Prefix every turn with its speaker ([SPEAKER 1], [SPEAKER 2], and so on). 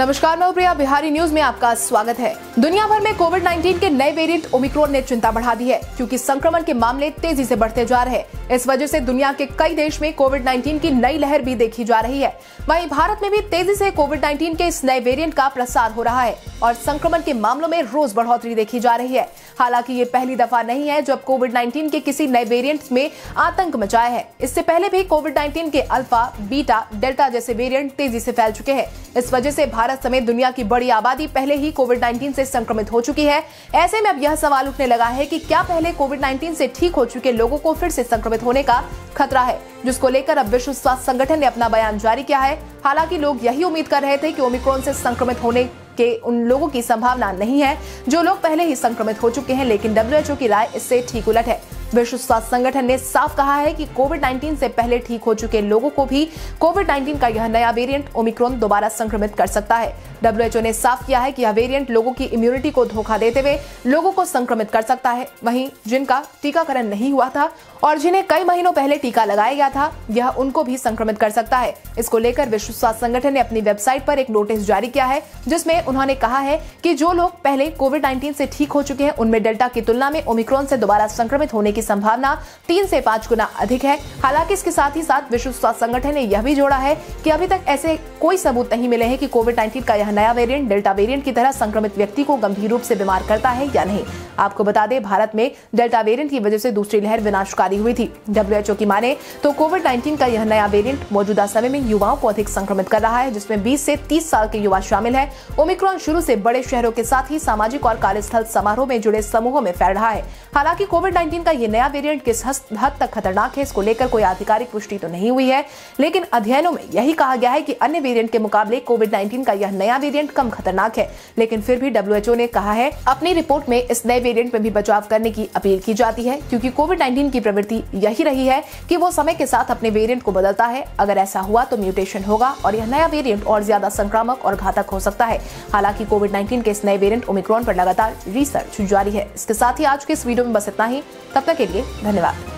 [SPEAKER 1] नमस्कार, मैं प्रिया। बिहारी न्यूज़ में आपका स्वागत है। दुनिया भर में कोविड 19 के नए वेरिएंट ओमिक्रोन ने चिंता बढ़ा दी है, क्योंकि संक्रमण के मामले तेज़ी से बढ़ते जा रहे हैं। इस वजह से दुनिया के कई देश में कोविड 19 की नई लहर भी देखी जा रही है। वहीं भारत में भी तेज़ी से कोविड 19 के इस नए वेरिएंट का प्रसार हो रहा है और संक्रमण के मामलों में रोज बढ़ोतरी देखी जा रही है। हालाँकि ये पहली दफ़ा नहीं है जब कोविड 19 के किसी नए वेरिएंट में आतंक मचाया है। इससे पहले भी कोविड 19 के अल्फ़ा, बीटा, डेल्टा जैसे वेरिएंट तेज़ी से फैल चुके हैं। इस वजह से भारत समेत दुनिया की बड़ी आबादी पहले ही कोविड 19 से संक्रमित हो चुकी है। ऐसे में अब यह सवाल उठने लगा है कि क्या पहले कोविड 19 से ठीक हो चुके लोगों को फिर से संक्रमित होने का खतरा है, जिसको लेकर अब विश्व स्वास्थ्य संगठन ने अपना बयान जारी किया है। हालाँकि लोग यही उम्मीद कर रहे थे कि ओमिक्रॉन से संक्रमित होने के उन लोगों की संभावना नहीं है, जो लोग पहले ही संक्रमित हो चुके हैं, लेकिन डब्ल्यूएचओ की राय इससे ठीक उलट है। विश्व स्वास्थ्य संगठन ने साफ़ कहा है कि कोविड 19 से पहले ठीक हो चुके लोगों को भी कोविड 19 का यह नया वेरिएंट ओमिक्रॉन दोबारा संक्रमित कर सकता है। डब्ल्यूएचओ ने साफ़ किया है कि यह वेरिएंट लोगों की इम्यूनिटी को धोखा देते हुए लोगों को संक्रमित कर सकता है। वहीं जिनका टीकाकरण नहीं हुआ था और जिन्हें कई महीनों पहले टीका लगाया गया था, यह उनको भी संक्रमित कर सकता है। इसको लेकर विश्व स्वास्थ्य संगठन ने अपनी वेबसाइट पर एक नोटिस जारी किया है, जिसमें उन्होंने कहा है कि जो लोग पहले कोविड 19 से ठीक हो चुके हैं, उनमें डेल्टा की तुलना में ओमिक्रॉन से दोबारा संक्रमित होने की संभावना तीन से पाँच गुना अधिक है। हालाँकि इसके साथ ही साथ विश्व स्वास्थ्य संगठन ने यह भी जोड़ा है कि अभी तक ऐसे कोई सबूत नहीं मिले हैं कि कोविड नाइन्टीन का यह नया वेरिएंट डेल्टा वेरिएंट की तरह संक्रमित व्यक्ति को गंभीर रूप से बीमार करता है या नहीं? आपको बता दें, भारत में डेल्टा वेरिएंट की वजह से दूसरी लहर विनाशकारी हुई थी। डब्ल्यूएचओ की माने तो कोविड 19 का यह नया वेरिएंट मौजूदा समय में युवाओं को अधिक संक्रमित कर रहा है, जिसमें 20 से 30 साल के युवा शामिल है। ओमिक्रॉन शुरू से बड़े शहरों के साथ ही सामाजिक और कार्यस्थल समारोह में जुड़े समूहों में फैल रहा है। हालाँकि कोविड 19 का यह नया वेरिएंट किस हद तक खतरनाक है, इसको लेकर कोई आधिकारिक पुष्टि तो नहीं हुई है, लेकिन अध्ययनों में यही कहा गया है कि अन्य वेरिएंट के मुकाबले कोविड 19 का यह नया वेरिएंट कम खतरनाक है। लेकिन फिर भी डब्ल्यूएचओ ने कहा है, अपनी रिपोर्ट में इस नए वेरिएंट में भी बचाव करने की अपील की जाती है, क्योंकि कोविड 19 की प्रवृत्ति यही रही है कि वो समय के साथ अपने वेरिएंट को बदलता है। अगर ऐसा हुआ तो म्यूटेशन होगा और यह नया वेरिएंट और ज़्यादा संक्रामक और घातक हो सकता है। हालाँकि कोविड 19 के इस नए वेरिएंट ओमिक्रॉन पर लगातार रिसर्च जारी है। इसके साथ ही आज के इस वीडियो में बस इतना ही। तब तक के लिए धन्यवाद।